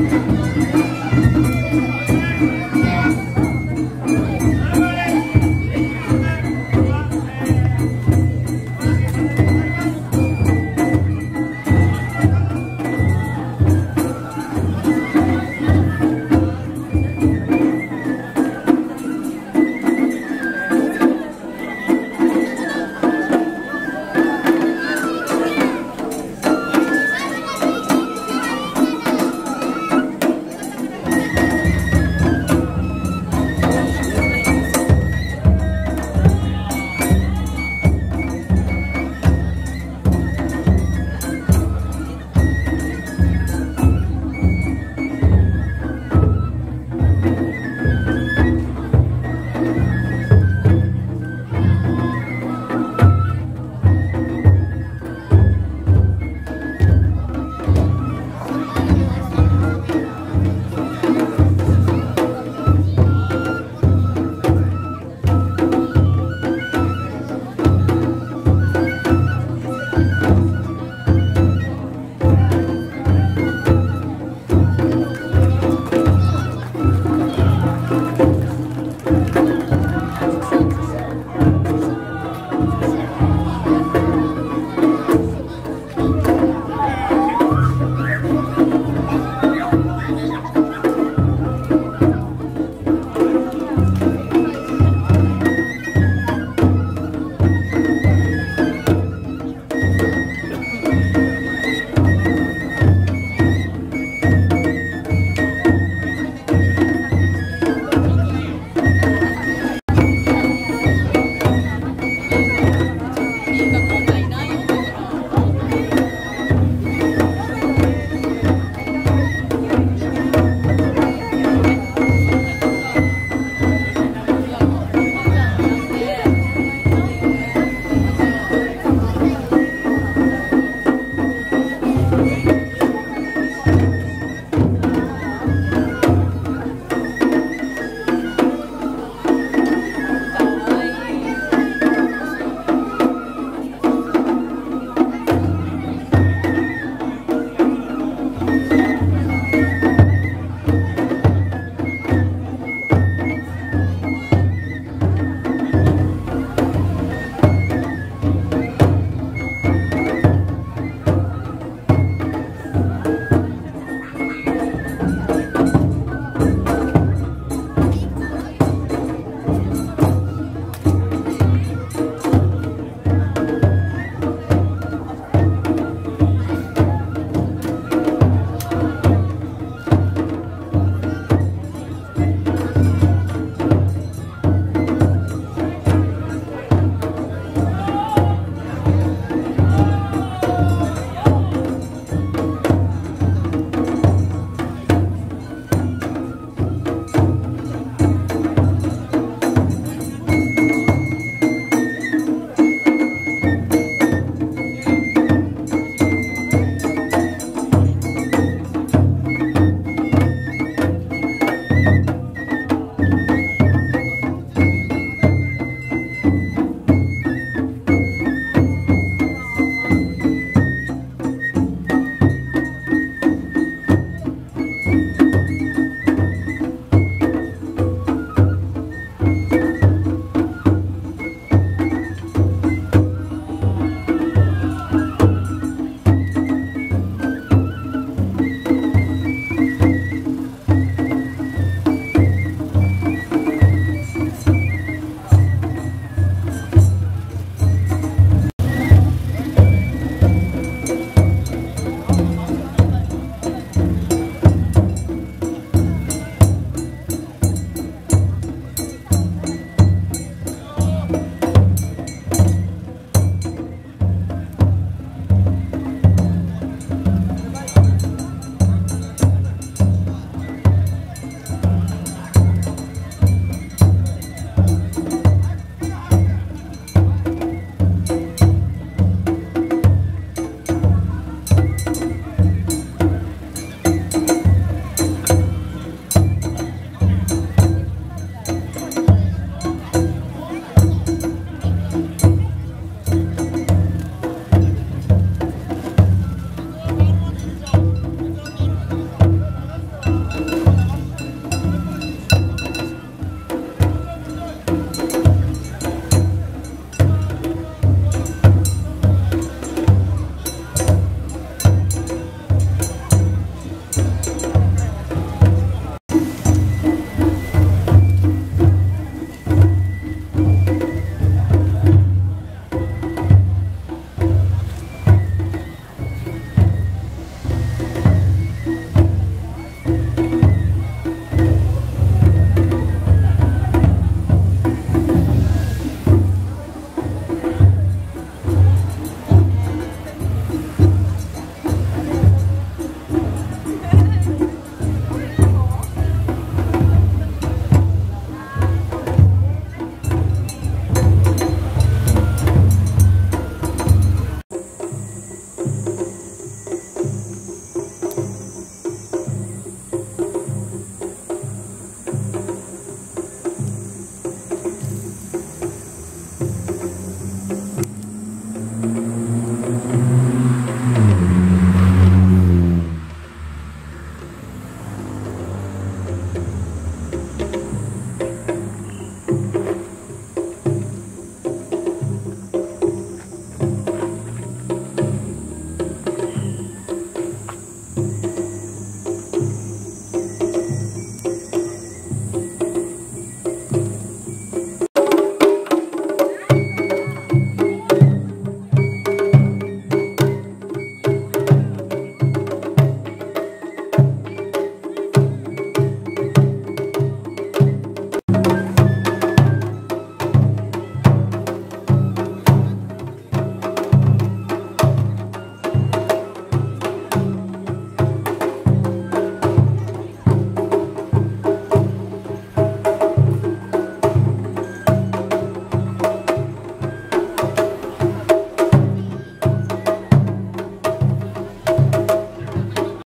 Música